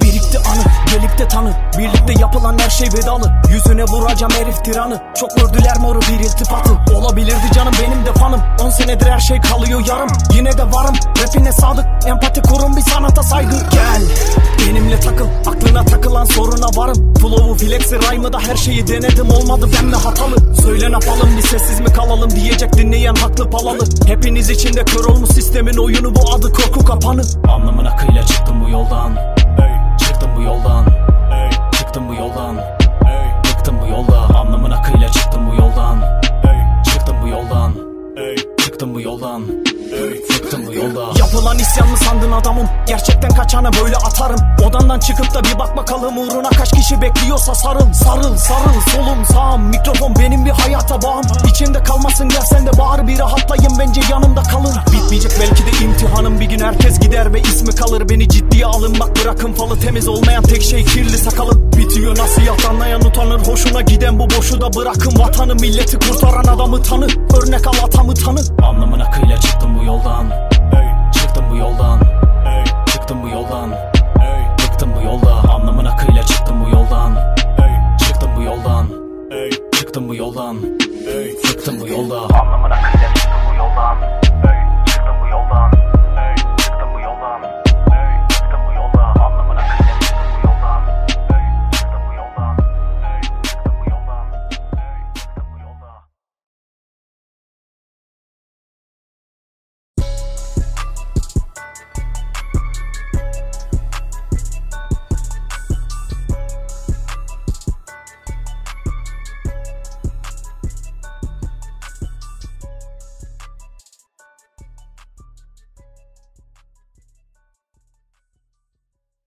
Birikti anı, birlikte tanı. Birlikte yapılan her şey vedalı. Yüzüne vuracağım herif tiranı. Çok gördüler moru bir iltifatı. Olabilirdi canım benim de fanım. 10 senedir her şey kalıyor yarım. Yine de varım, rapine sadık Empati kurun bir sanata saygı. Gel, benimle takıl. Aklına takılan soruna varım. Flow'u flex'i rhyme'ı da her şeyi denedim. Olmadı ben mi hatalı? Söyle ne yapalım bir sessiz mi kalalım? Diyecek dinleyen haklı palalı. Hepiniz içinde kör olmuş sistemin oyunu. Bu adı korku kapanı. Anlamın akıyla çıktım bu yoldan. Çıktım bu yoldan. Çıktım bu yoldan. Çıktım bu yolda. Anlamın akıyla çıktım bu yoldan. Çıktım bu yoldan. Çıktım bu yoldan. Çıktım bu yolda Yapılan isyan mı sandın adamım. Gerçekten kaçana böyle atarım. Odandan çıkıp da bir bak bakalım Uğruna kaç kişi bekliyorsa sarıl. Sarıl sarıl. Solum sağım. Mikrofon benim bir hayata bağım. İçimde kalmasın gel sen de bağır. Bir rahatlayın bence yanımda kalın. Bitmeyecek belki de imtihanım. Bir gün herkes gider ve ismi kalır. Beni ciddiye alın. Bak bırakın falı Temiz olmayan tek şey kirli sakalım Bitiyor nasihat. Anlayan utanır. Hoşuna giden bu boşu da bırakın. Vatanı milleti kurtaran adamı tanı. Örnek al atamı tanı. Anlam Çıktım bu yoldan. Çıktım bu yolda. Anlamına kıdem